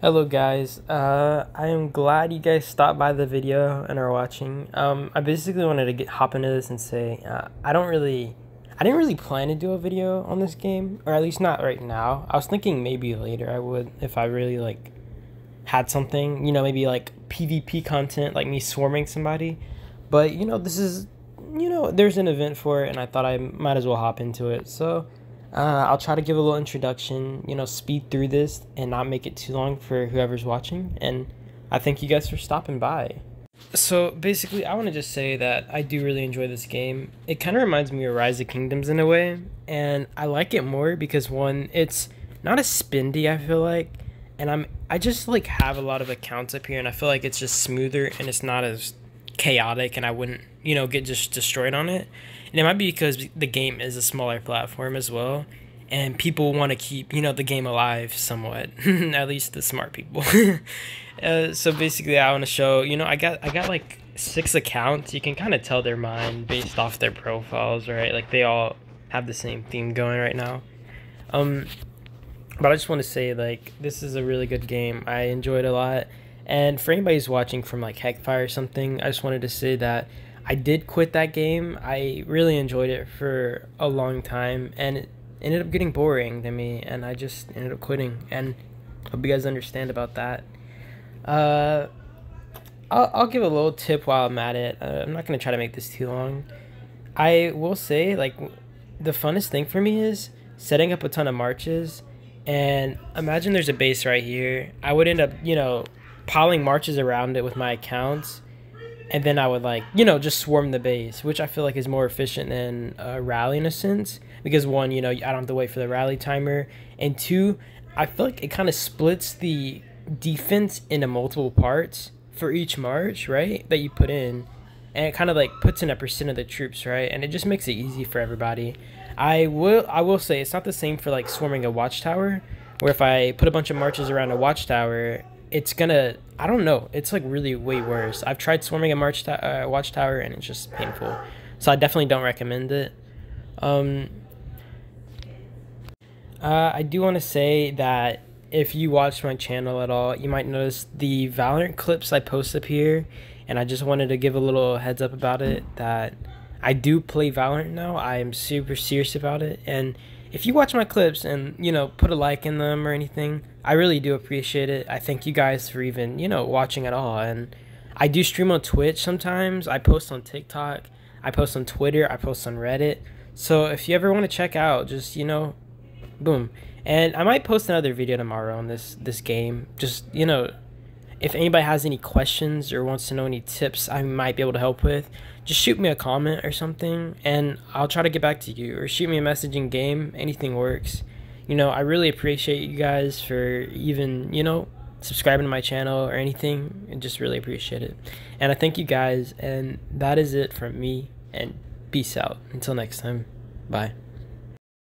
Hello guys, uh, I am glad you guys stopped by the video and are watching. Um, I basically wanted to get hop into this and say, uh, I don't really, I didn't really plan to do a video on this game, or at least not right now. I was thinking maybe later I would, if I really like, had something, you know, maybe like PvP content, like me swarming somebody. But, you know, this is, you know, there's an event for it and I thought I might as well hop into it. So, uh, I'll try to give a little introduction, you know, speed through this and not make it too long for whoever's watching. And I thank you guys for stopping by. So basically, I want to just say that I do really enjoy this game. It kind of reminds me of Rise of Kingdoms in a way, and I like it more because one, it's not as spindy. I feel like, and I'm I just like have a lot of accounts up here, and I feel like it's just smoother and it's not as chaotic, and I wouldn't you know get just destroyed on it. And it might be because the game is a smaller platform as well, and people want to keep you know the game alive somewhat. At least the smart people. uh, so basically, I want to show you know I got I got like six accounts. You can kind of tell their mind based off their profiles, right? Like they all have the same theme going right now. Um, but I just want to say like this is a really good game. I enjoyed a lot. And for anybody who's watching from like Heckfire or something, I just wanted to say that I did quit that game. I really enjoyed it for a long time, and it ended up getting boring to me, and I just ended up quitting. And hope you guys understand about that. Uh, I'll, I'll give a little tip while I'm at it. Uh, I'm not gonna try to make this too long. I will say, like, the funnest thing for me is setting up a ton of marches. And imagine there's a base right here. I would end up, you know, piling marches around it with my accounts and then I would like you know just swarm the base, which I feel like is more efficient than a rally in a sense because one you know I don't have to wait for the rally timer, and two I feel like it kind of splits the defense into multiple parts for each march right that you put in, and it kind of like puts in a percent of the troops right, and it just makes it easy for everybody. I will I will say it's not the same for like swarming a watchtower, where if I put a bunch of marches around a watchtower it's gonna I don't know. It's like really way worse. I've tried swarming a march uh, watchtower and it's just painful. So I definitely don't recommend it. Um, uh, I do want to say that if you watch my channel at all, you might notice the Valorant clips I post up here, and I just wanted to give a little heads up about it that I do play Valorant now. I am super serious about it, and if you watch my clips and you know put a like in them or anything i really do appreciate it. I thank you guys for even you know watching at all. And i do stream on twitch sometimes. I post on tiktok. I post on twitter. I post on reddit. So if you ever want to check out just you know boom. And i might post another video tomorrow on this this game. Just you know if anybody has any questions or wants to know any tips I might be able to help with, just shoot me a comment or something and I'll try to get back to you or shoot me a message in game. Anything works. You know, I really appreciate you guys for even, you know, subscribing to my channel or anything. I just really appreciate it. And I thank you guys and that is it from me and peace out. Until next time. Bye.